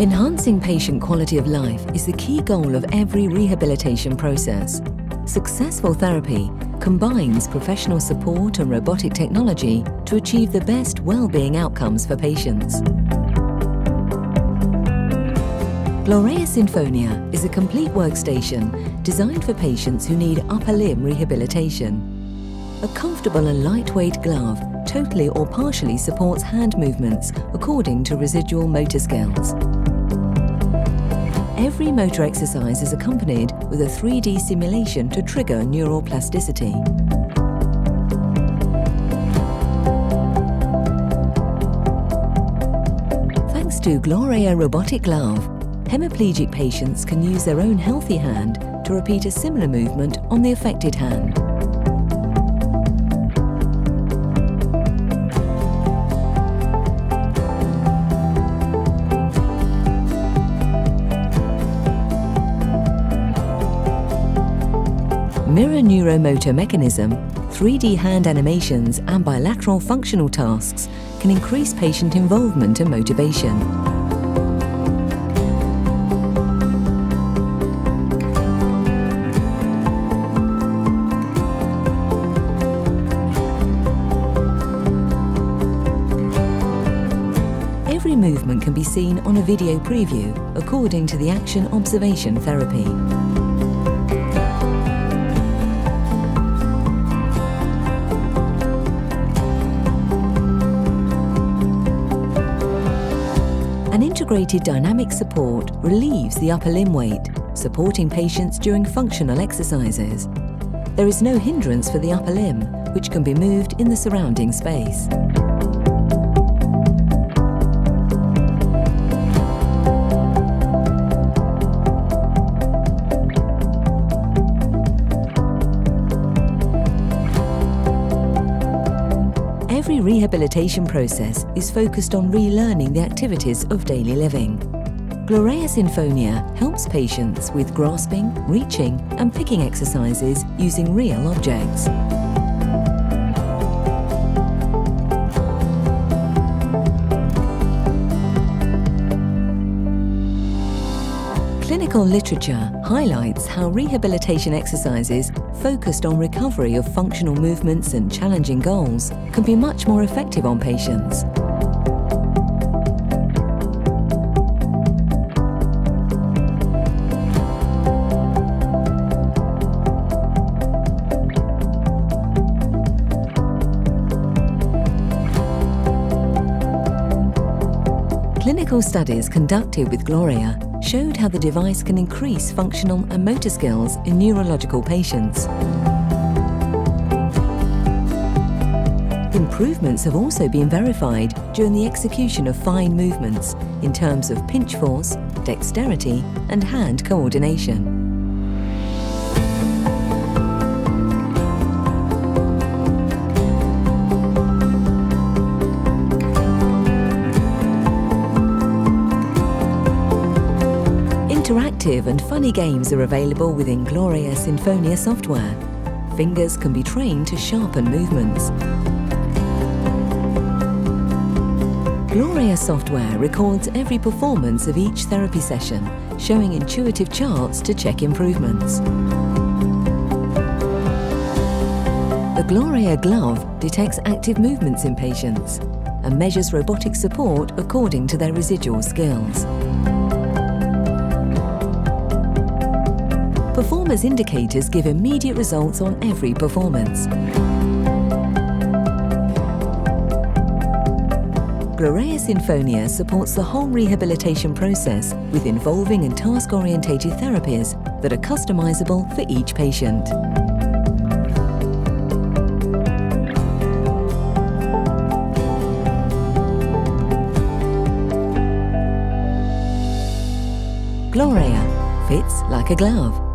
Enhancing patient quality of life is the key goal of every rehabilitation process. Successful therapy combines professional support and robotic technology to achieve the best well-being outcomes for patients. Gloreha Sinfonia is a complete workstation designed for patients who need upper limb rehabilitation. A comfortable and lightweight glove totally or partially supports hand movements according to residual motor skills. Every motor exercise is accompanied with a 3D simulation to trigger neural plasticity. Thanks to Gloreha Robotic Glove, hemiplegic patients can use their own healthy hand to repeat a similar movement on the affected hand. Neuromotor mechanism, 3D hand animations and bilateral functional tasks can increase patient involvement and motivation. Every movement can be seen on a video preview according to the action observation therapy. Integrated dynamic support relieves the upper limb weight, supporting patients during functional exercises. There is no hindrance for the upper limb, which can be moved in the surrounding space. Every rehabilitation process is focused on relearning the activities of daily living. Gloreha Sinfonia helps patients with grasping, reaching and picking exercises using real objects. Clinical literature highlights how rehabilitation exercises focused on recovery of functional movements and challenging goals can be much more effective on patients. Clinical studies conducted with Gloreha showed how the device can increase functional and motor skills in neurological patients. Improvements have also been verified during the execution of fine movements in terms of pinch force, dexterity and hand coordination. Interactive and funny games are available within Gloreha Sinfonia software. Fingers can be trained to sharpen movements. Gloreha software records every performance of each therapy session, showing intuitive charts to check improvements. The Gloreha glove detects active movements in patients and measures robotic support according to their residual skills. Performance indicators give immediate results on every performance. Gloreha Sinfonia supports the whole rehabilitation process with involving and task-orientated therapies that are customizable for each patient. Gloreha fits like a glove.